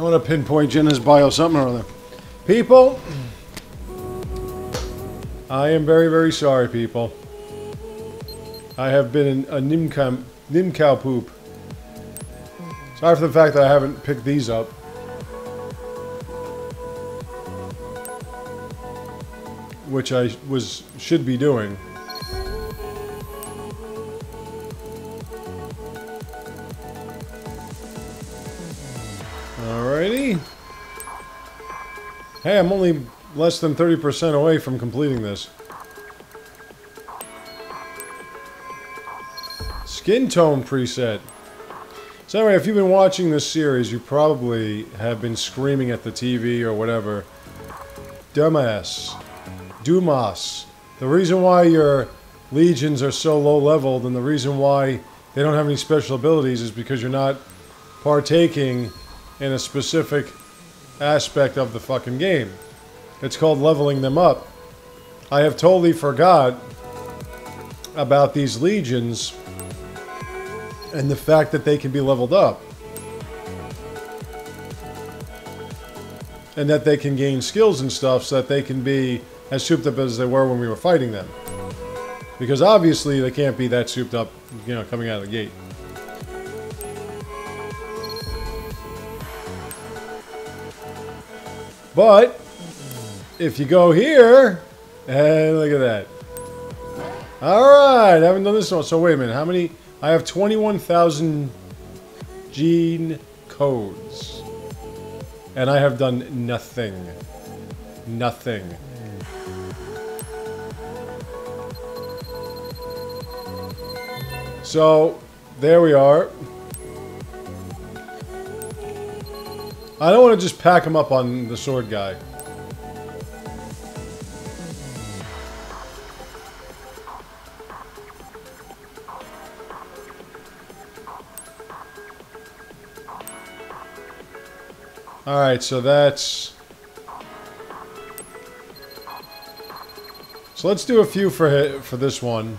I want to pinpoint Jenna's bio something or other. People, I am very, very sorry, people. I have been a nimcow, nimcow poop. Sorry for the fact that I haven't picked these up. Which I was should be doing. Hey, I'm only less than 30% away from completing this. Skin tone preset. So anyway, if you've been watching this series, you probably have been screaming at the TV or whatever. Dumas. Dumas. The reason why your legions are so low leveled and the reason why they don't have any special abilities is because you're not partaking in a specific aspect of the fucking game. It's called leveling them up. I have totally forgot about these legions and the fact that they can be leveled up. And that they can gain skills and stuff so that they can be as souped up as they were when we were fighting them. Because obviously they can't be that souped up, you know, coming out of the gate. But if you go here, and look at that. All right, I haven't done this one. So wait a minute, how many? I have 21,000 gene codes. And I have done nothing. Nothing. So, there we are. I don't want to just pack him up on the sword guy. Alright, so that's... So let's do a few for for this one.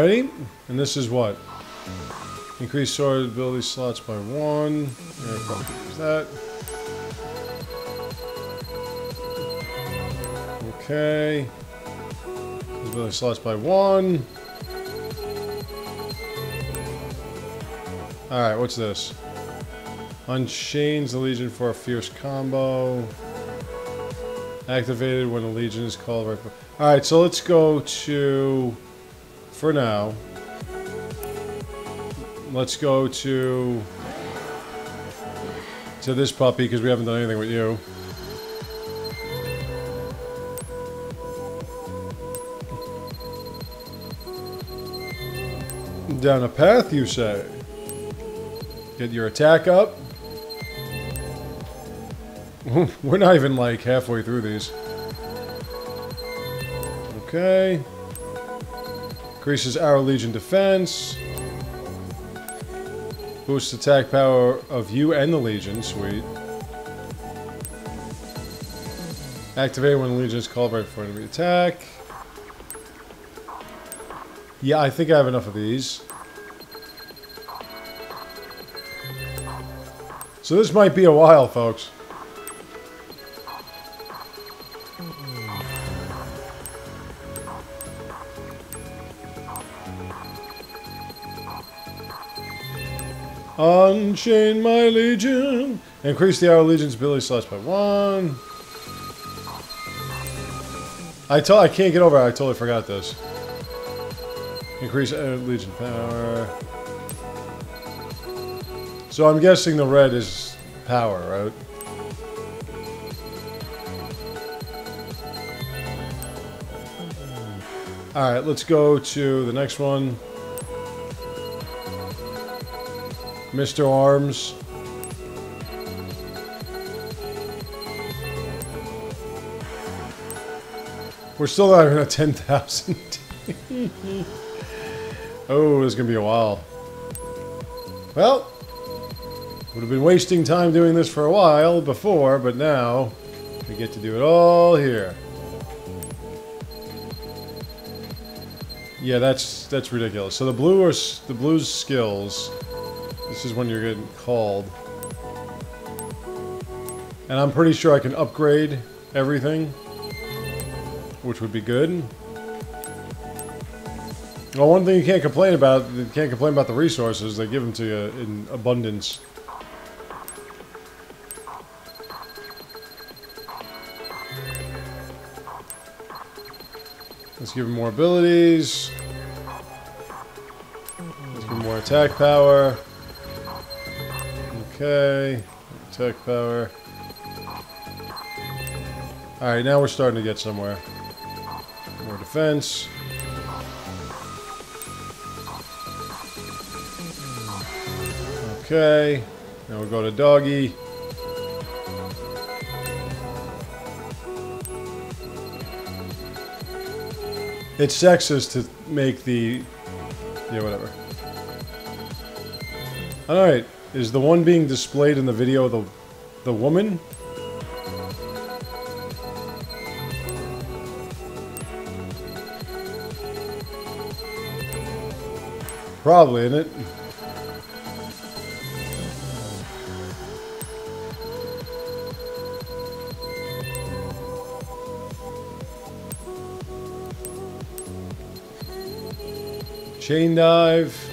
Alrighty, and this is what? Increase sword ability slots by one. use that. Okay. Ability slots by one. Alright, what's this? Unchains the Legion for a fierce combo. Activated when the Legion is called right Alright, so let's go to for now. Let's go to to this puppy because we haven't done anything with you. Down a path, you say? Get your attack up. We're not even like halfway through these. Okay. Increases our Legion defense. Boosts attack power of you and the Legion. Sweet. Activate when the Legion is called right before enemy attack. Yeah, I think I have enough of these. So this might be a while, folks. Unchain my legion. Increase the hour legion's ability slash by one. I told I can't get over. I totally forgot this. Increase uh, legion power. So I'm guessing the red is power, right? Alright, let's go to the next one. Mr. Arms. We're still not even at 10,000. oh, it's going to be a while. Well, would have been wasting time doing this for a while before, but now we get to do it all here. Yeah, that's that's ridiculous. So the blue are the blue's skills. This is when you're getting called. And I'm pretty sure I can upgrade everything, which would be good. Well, one thing you can't complain about, you can't complain about the resources. They give them to you in abundance. Let's give him more abilities. Let's give him more attack power. Okay. Attack power. Alright, now we're starting to get somewhere. More defense. Okay. Now we'll go to doggy. It's sexist to make the... Yeah, whatever. Alright. Is the one being displayed in the video the, the woman? Probably, isn't it? Chain dive.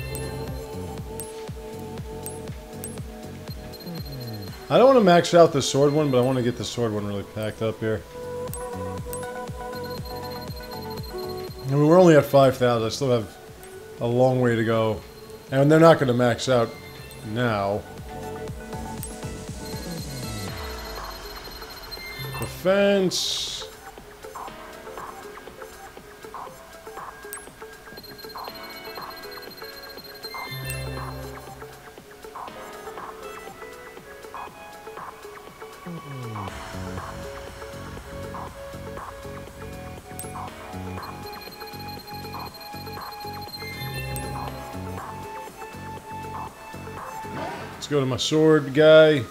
I don't want to max out the sword one, but I want to get the sword one really packed up here. Mean, we're only at 5,000. I still have a long way to go. And they're not going to max out now. Defense. Let's go to my sword guy.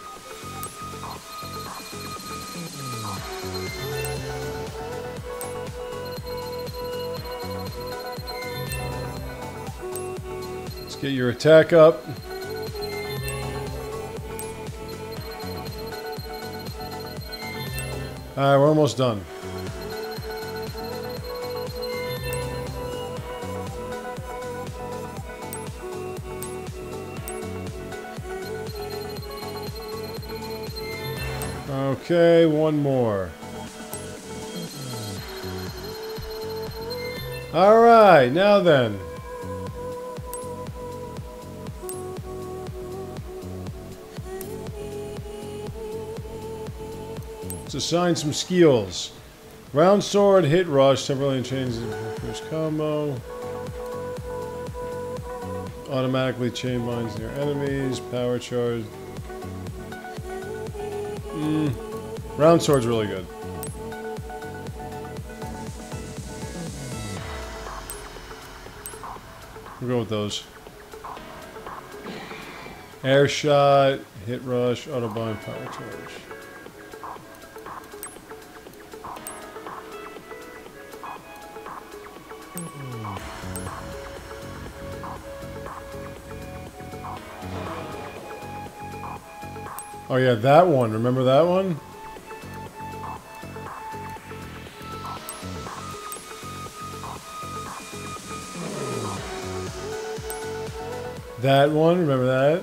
Let's get your attack up. Alright, we're almost done. Okay, one more. Alright, now then. Assign some skills. Round sword, hit rush, temporarily changes the first combo. Automatically chain binds near enemies, power charge. Mm, round sword's really good. We'll go with those. Air shot, hit rush, autobind, power charge. Oh yeah, that one. Remember that one? That one, remember that?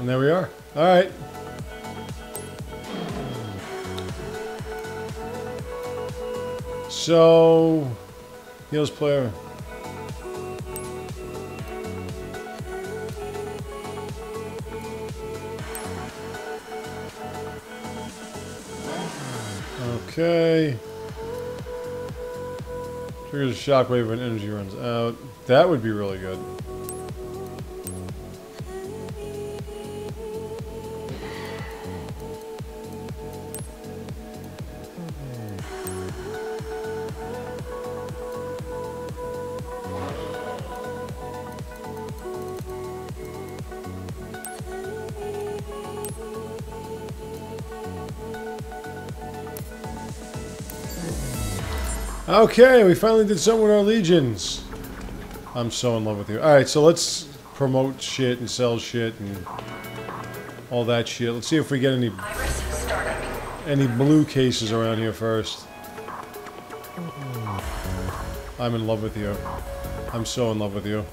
And there we are. All right. So, Heals player. Okay. Triggers a shockwave when energy runs out. That would be really good. Okay, we finally did something with our legions. I'm so in love with you. Alright, so let's promote shit and sell shit and all that shit. Let's see if we get any any blue cases around here first. I'm in love with you. I'm so in love with you.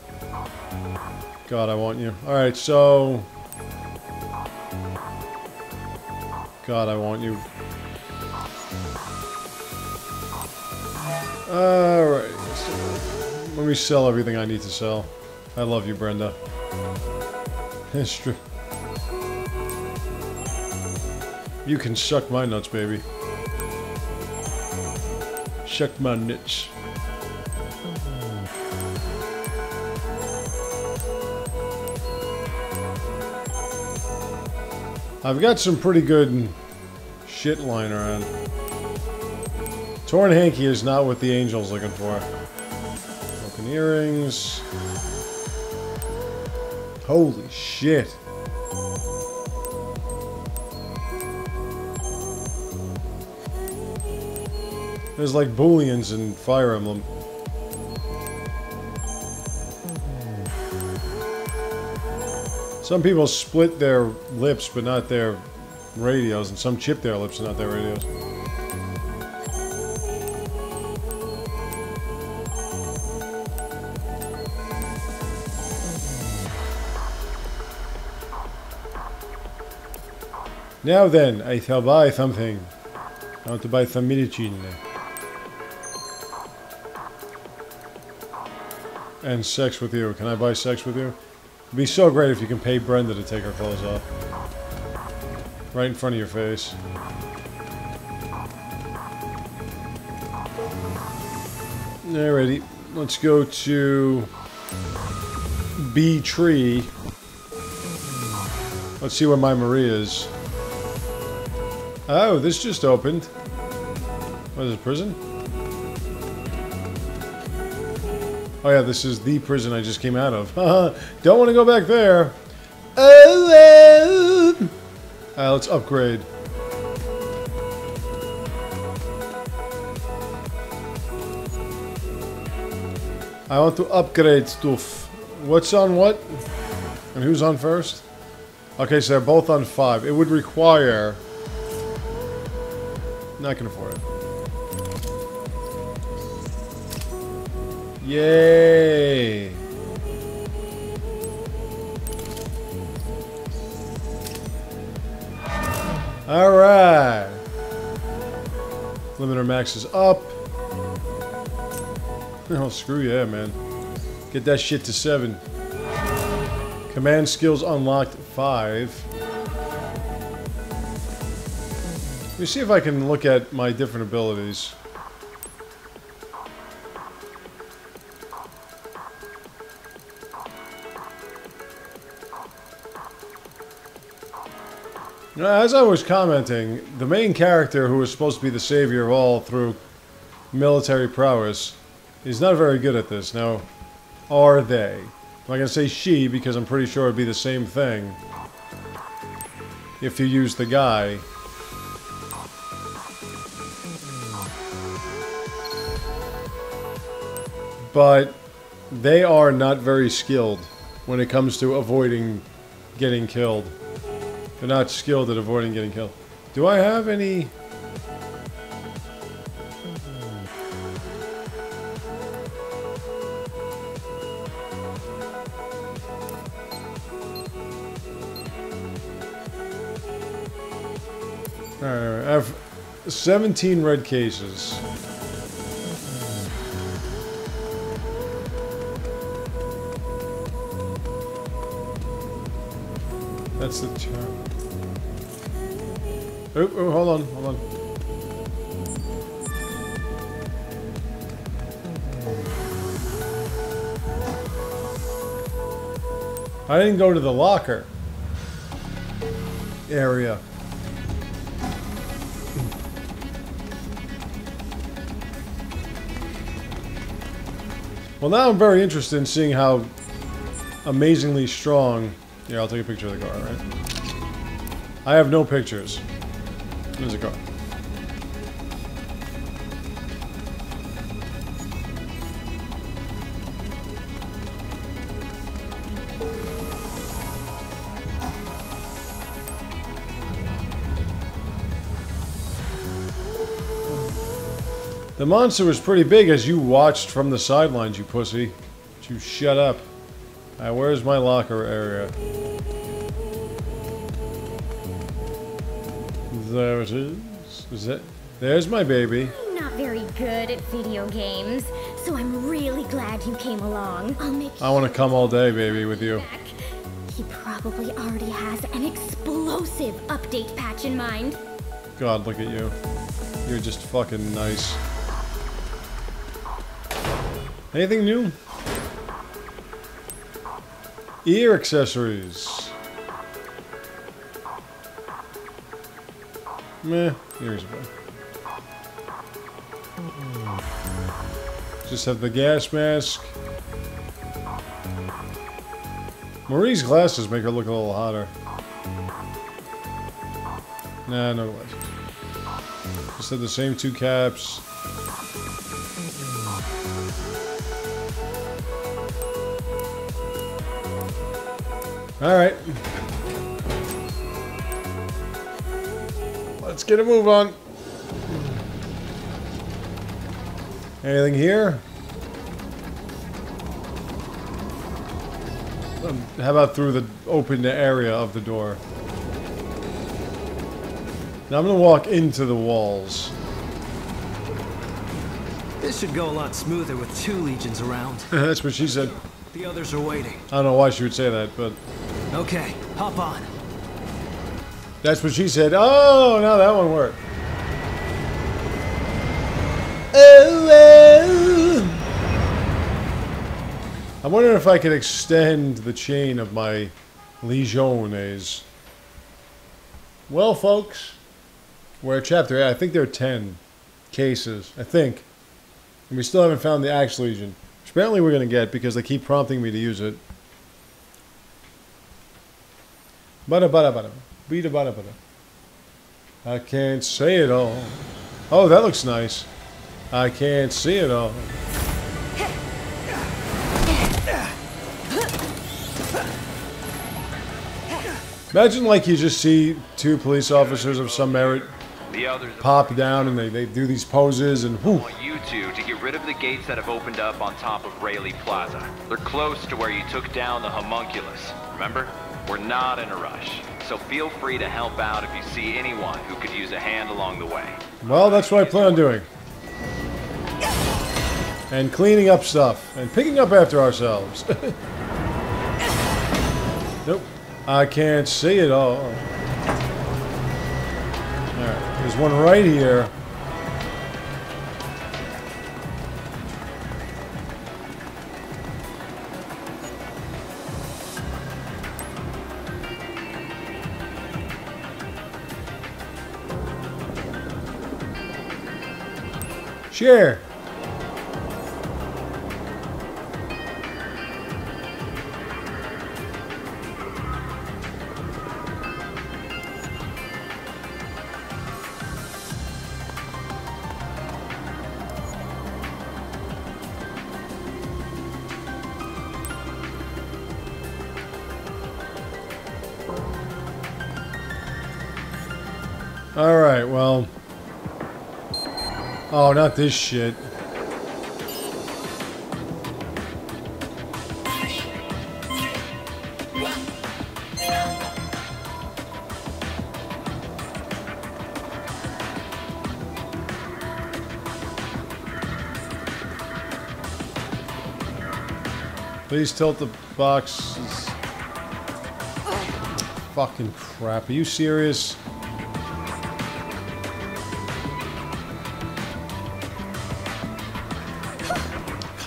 God, I want you. Alright, so... God, I want you. Alright. Let me sell everything I need to sell. I love you, Brenda. It's true. You can suck my nuts, baby. Suck my nuts. I've got some pretty good shit lying around. Torn hanky is not what the angel's looking for. Broken earrings. Holy shit. There's like booleans in Fire Emblem. Some people split their lips, but not their radios, and some chip their lips, and not their radios. Now then, I shall buy something. I want to buy some medicine. And sex with you. Can I buy sex with you? It'd be so great if you can pay Brenda to take her clothes off. Right in front of your face. Alrighty, let's go to B tree. Let's see where my Maria is. Oh, this just opened. What is it, prison? Oh yeah, this is the prison I just came out of. Don't want to go back there. Oh, uh, Alright, let's upgrade. I want to upgrade stuff. What's on what? And who's on first? Okay, so they're both on five. It would require... Not gonna afford it. Yay! Alright! Limiter max is up. Oh, screw yeah, man. Get that shit to 7. Command skills unlocked 5. Let me see if I can look at my different abilities. as I was commenting, the main character who was supposed to be the savior of all through military prowess is not very good at this. Now, are they? I'm not going to say she because I'm pretty sure it'd be the same thing if you use the guy. But they are not very skilled when it comes to avoiding getting killed. They're not skilled at avoiding getting killed. Do I have any... Alright, I have 17 red cases. That's the term. Oh, oh, hold on, hold on. I didn't go to the locker area. Well, now I'm very interested in seeing how amazingly strong... Yeah, I'll take a picture of the car, right? I have no pictures. There's a car. The monster was pretty big as you watched from the sidelines, you pussy. But you shut up. Alright, where's my locker area? There it is. Is that? There's my baby. I'm not very good at video games, so I'm really glad you came along. I'll make I want to come all day, baby, with you. back. He probably already has an explosive update patch in mind. God, look at you. You're just fucking nice. Anything new? Ear accessories. Meh, ears are. Just have the gas mask. Marie's glasses make her look a little hotter. Nah, no glasses. Just have the same two caps. Alright. Let's get a move on. Anything here? Um, how about through the open area of the door? Now I'm gonna walk into the walls. This should go a lot smoother with two legions around. That's what she said. The others are waiting. I don't know why she would say that, but Okay, hop on. that's what she said. Oh, now that one worked. Oh, oh. I'm wondering if I could extend the chain of my legiones. Well, folks, we're at chapter 8. I think there are 10 cases. I think. And we still haven't found the Axe Legion. Which apparently we're going to get because they keep prompting me to use it. Bada bada bada. Bida bada bada. I can't say it all. Oh, that looks nice. I can't see it all. Imagine like you just see two police officers of some merit The others pop down and they, they do these poses and whoo. want you two to get rid of the gates that have opened up on top of Rayleigh Plaza. They're close to where you took down the homunculus. Remember? We're not in a rush, so feel free to help out if you see anyone who could use a hand along the way. Well, that's what I plan on doing. And cleaning up stuff. And picking up after ourselves. nope. I can't see it all. Alright, there's one right here. Share. All right, well. Oh, not this shit. Please tilt the boxes. Fucking crap. Are you serious?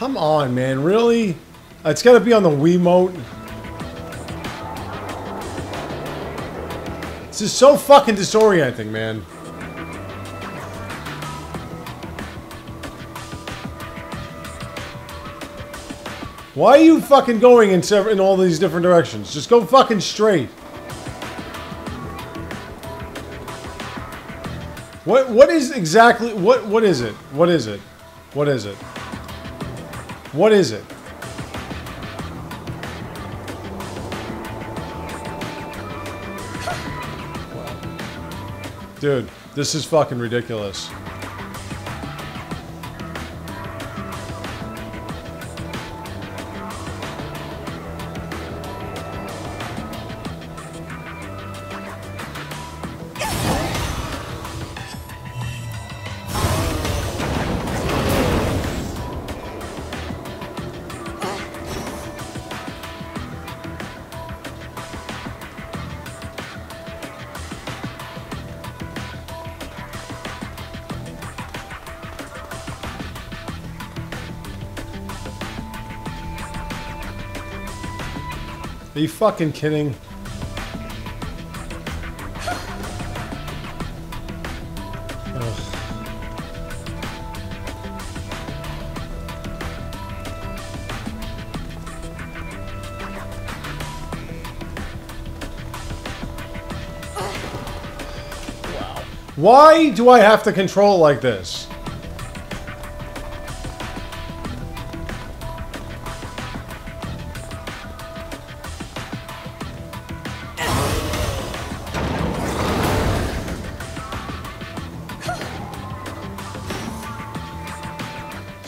Come on, man. Really? Uh, it's got to be on the Wiimote. This is so fucking disorienting, man. Why are you fucking going in several in all these different directions? Just go fucking straight. What what is exactly what what is it? What is it? What is it? What is it? Dude, this is fucking ridiculous. Fucking kidding? Why do I have to control like this?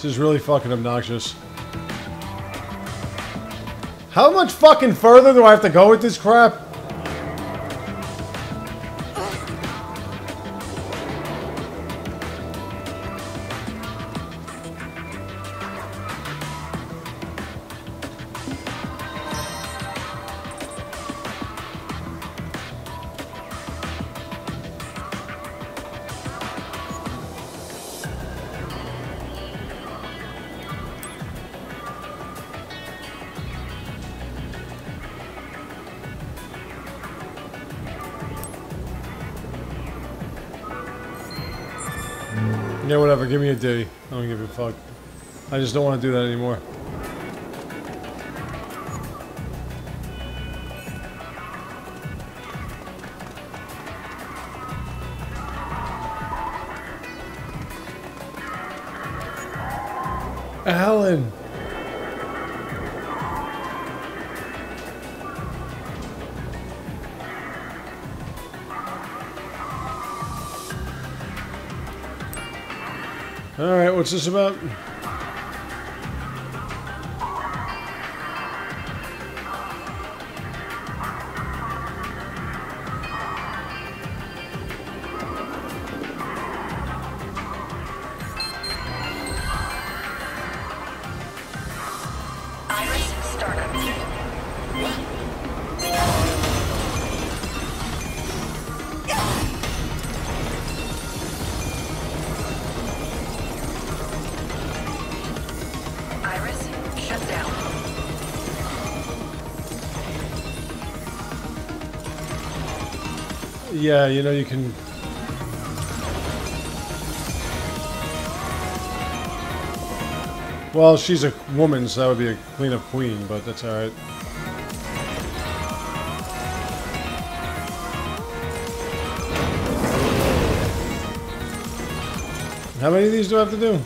This is really fucking obnoxious. How much fucking further do I have to go with this crap? Give me a D. I don't give a fuck. I just don't want to do that anymore. Alan! What's this about? Yeah, you know, you can. Well, she's a woman, so that would be a cleanup queen, but that's alright. How many of these do I have to do?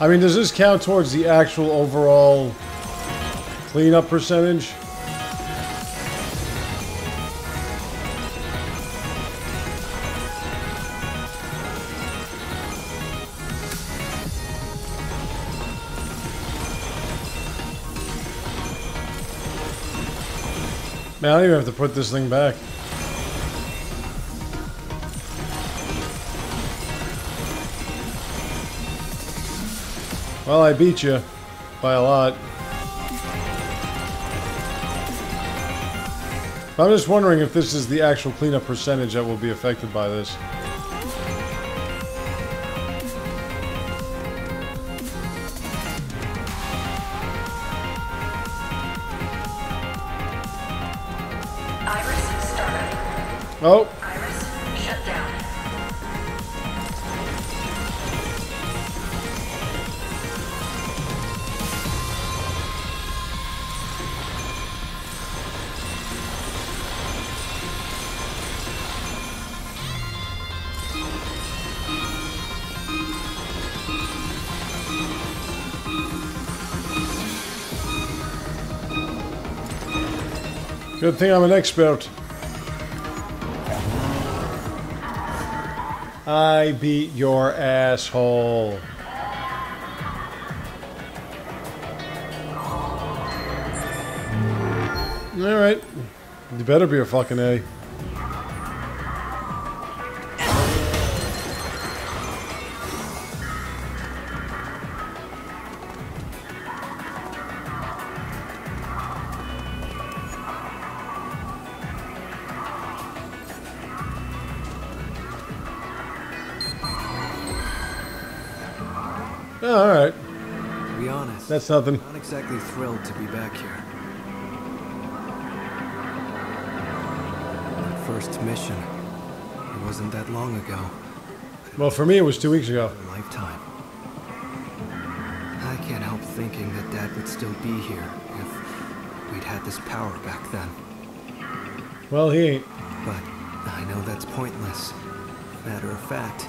I mean, does this count towards the actual overall cleanup percentage? Man, I don't even have to put this thing back. Well, I beat you by a lot. I'm just wondering if this is the actual cleanup percentage that will be affected by this. Good thing I'm an expert. I beat your asshole. Alright. You better be a fucking A. That's nothing. not exactly thrilled to be back here. first mission. It wasn't that long ago. Well, for me, it was two weeks ago. A lifetime. I can't help thinking that Dad would still be here if we'd had this power back then. Well, he ain't. But I know that's pointless. Matter of fact,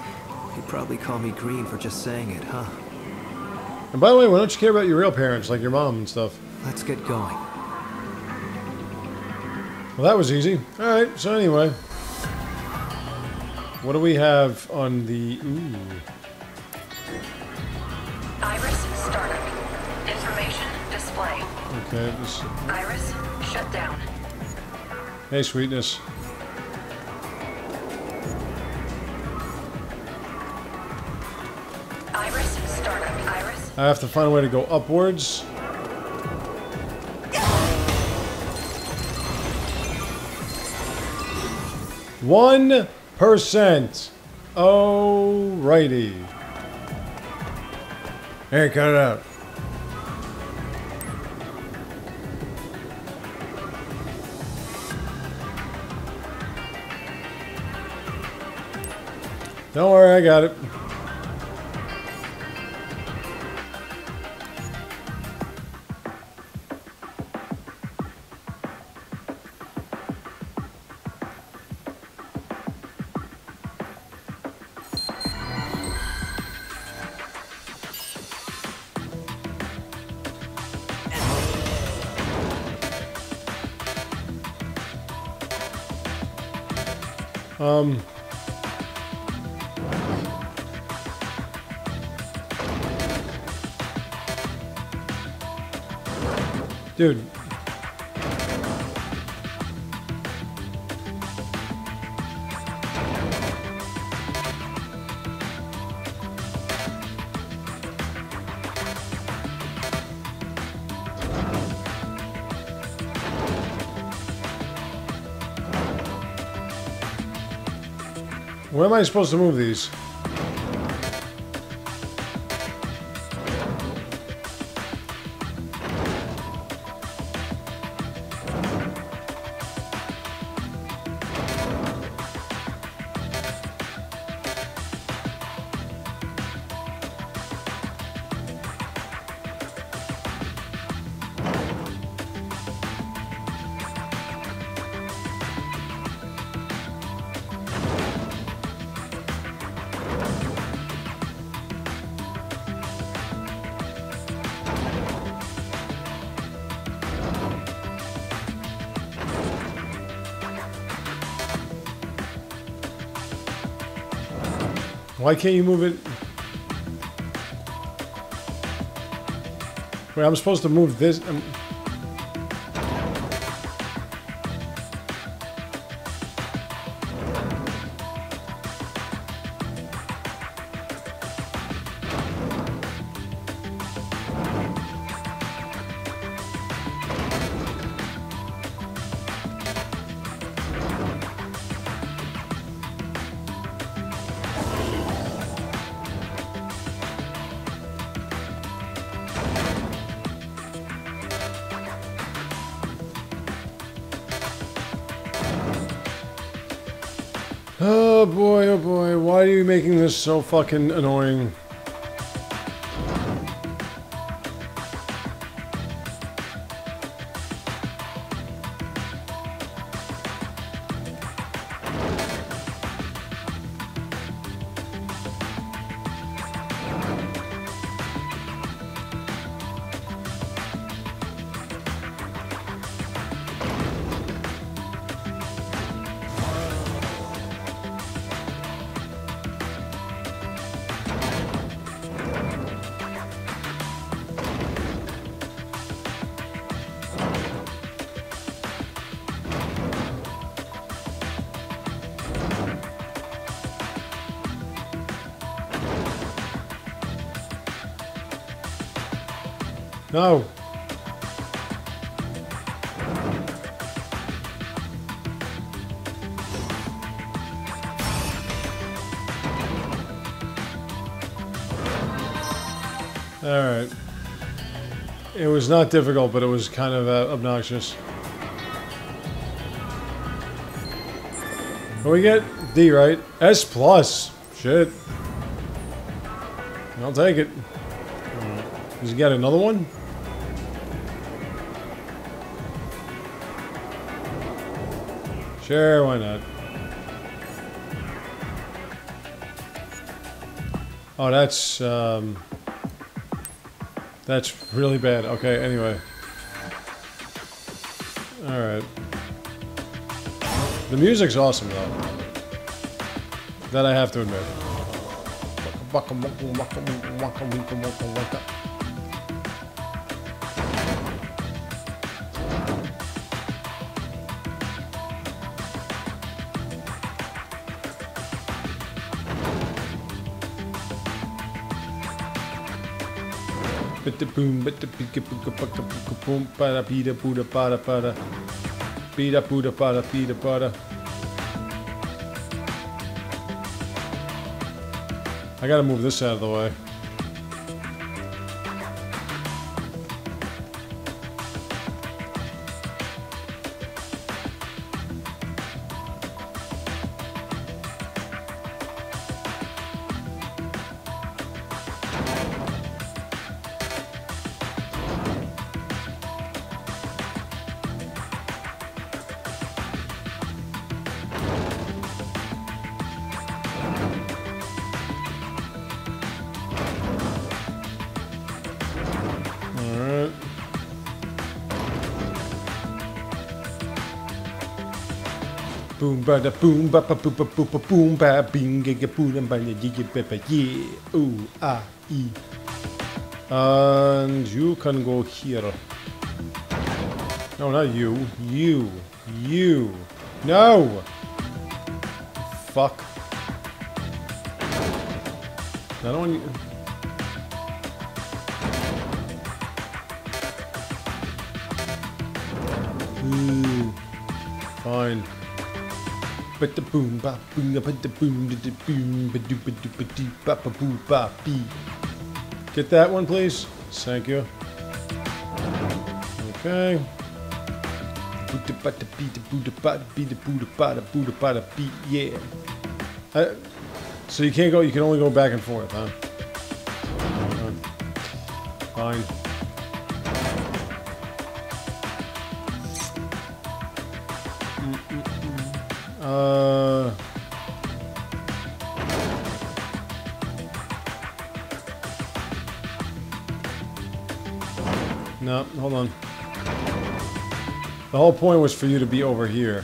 he'd probably call me green for just saying it, huh? And by the way, why don't you care about your real parents, like your mom and stuff? Let's get going. Well, that was easy. All right. So anyway, what do we have on the? Ooh. Iris, startup. Information, display. Okay. This, Iris, shut down. hey, sweetness. I have to find a way to go upwards. One percent. Alrighty. Hey, cut it out. Don't worry, I got it. Um. Where am I supposed to move these? Why can't you move it? Wait, I'm supposed to move this. um, Oh boy, oh boy, why are you making this so fucking annoying? No. Alright. It was not difficult, but it was kind of uh, obnoxious. We get? D, right? S plus. Shit. I'll take it. Does he get another one? Sure, why not? Oh, that's, um... That's really bad. Okay, anyway. Alright. The music's awesome, though. That I have to admit. Boom, bitte pika puka paka puka boom, para puda para para. Puda para pida para. I gotta move this out of the way. Ba da boom ba ba boom ba boom ba boom ba bing ga boom ba ya ya ba ba yeah ooh ah e. And you can go here. No, not you. You. You. No! Fuck. I don't want you. Ooh. Fine. But the boom ba boom ba the boom da boom ba do ba do ba ba ba boo ba bee. Get that one, please. Thank you. Okay. Boo da ba da bee da boo da ba da bee da boo da ba da boo da ba da bee. Yeah. Uh, so you can't go. You can only go back and forth, huh? Fine. Whole point was for you to be over here.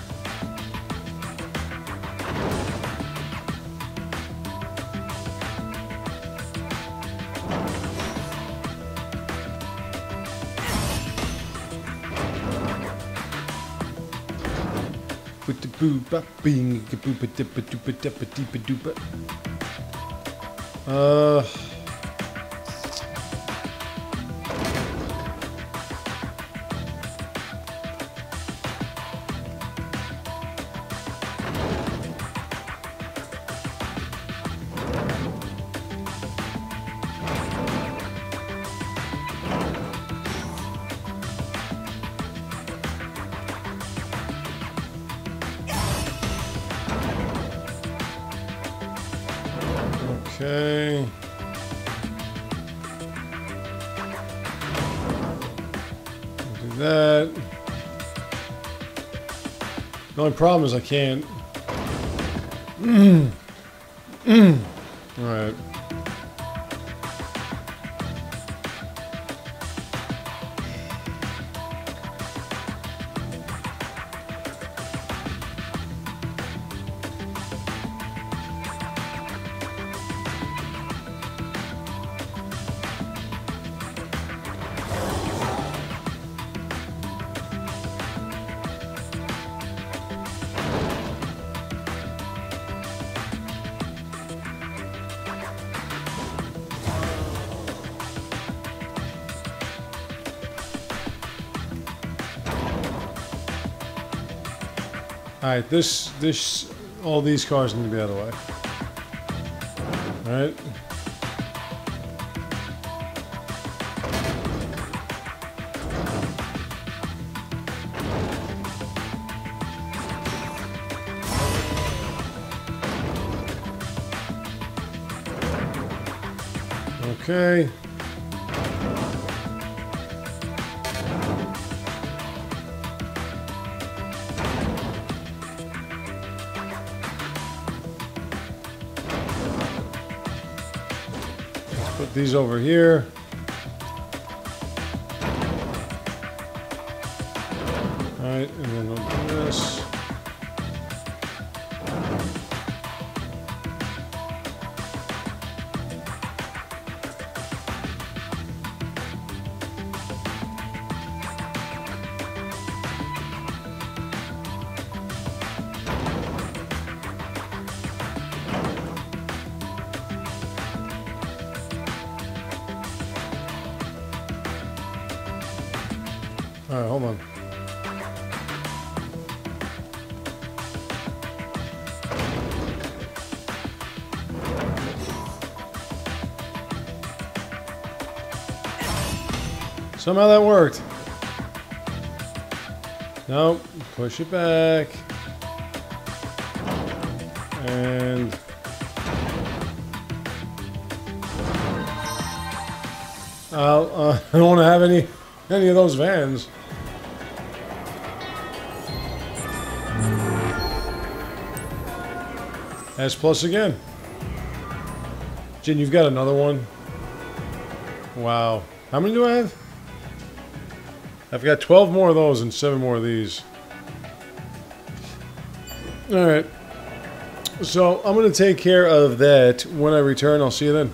With The only problem is I can't. All right, this, this, all these cars need to be out of the way. All right. Okay. These over here. Hold on. Somehow that worked. Nope. Push it back. And I'll, uh, I don't want to have any any of those vans. S plus again. Jin, you've got another one. Wow. How many do I have? I've got 12 more of those and 7 more of these. Alright. So, I'm going to take care of that. When I return, I'll see you then.